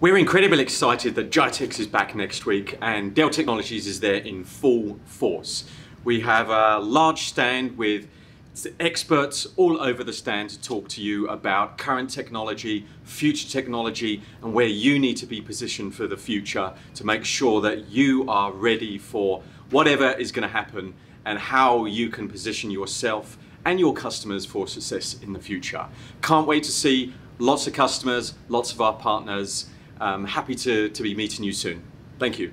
We're incredibly excited that GITEX is back next week and Dell Technologies is there in full force. We have a large stand with experts all over the stand to talk to you about current technology, future technology, and where you need to be positioned for the future to make sure that you are ready for whatever is going to happen and how you can position yourself and your customers for success in the future. Can't wait to see lots of customers, lots of our partners. Um, happy to, to be meeting you soon. Thank you.